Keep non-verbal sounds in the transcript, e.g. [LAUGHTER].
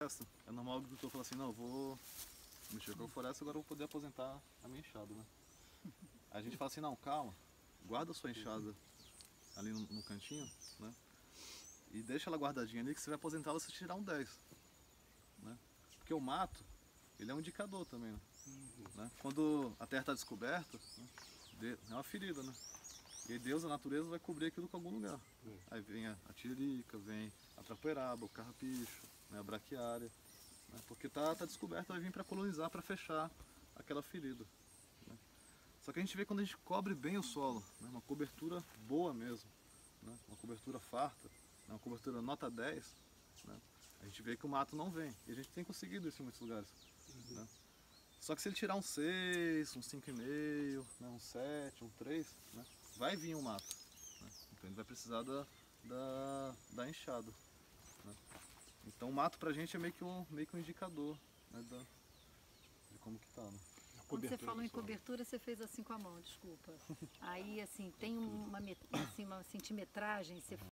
floresta, é normal o agricultor falar assim, não, eu vou mexer com a floresta, agora eu vou poder aposentar a minha enxada, né? A gente fala assim, não, calma, guarda a sua enxada ali no, no cantinho, né? E deixa ela guardadinha ali que você vai aposentar ela se tirar um 10. Né? Porque o mato, ele é um indicador também, né? Né? Quando a terra está descoberta, né? é uma ferida, né? E Deus, a natureza, vai cobrir aquilo com algum lugar. Aí vem a, a tiririca, vem a trapoeraba, o carrapicho, né? a braquiária. Né? Porque tá, tá descoberto, vai vir para colonizar, para fechar aquela ferida. né? Só que a gente vê quando a gente cobre bem o solo, né? uma cobertura boa mesmo, né? uma cobertura farta, né? uma cobertura nota 10, né? a gente vê que o mato não vem. E a gente tem conseguido isso em muitos lugares. né? Só que se ele tirar um 6, um 5,5, né? um 7, um 3, né? vai vir o mato. né? Então ele vai precisar da, da, da enxada. né? Então o mato pra gente é meio que um, meio que um indicador né? da, de como que tá. Né? Quando você falou em cobertura, você fez assim com a mão, desculpa. [LAUGHS] Aí, assim, tem uma, met- assim, uma centimetragem, você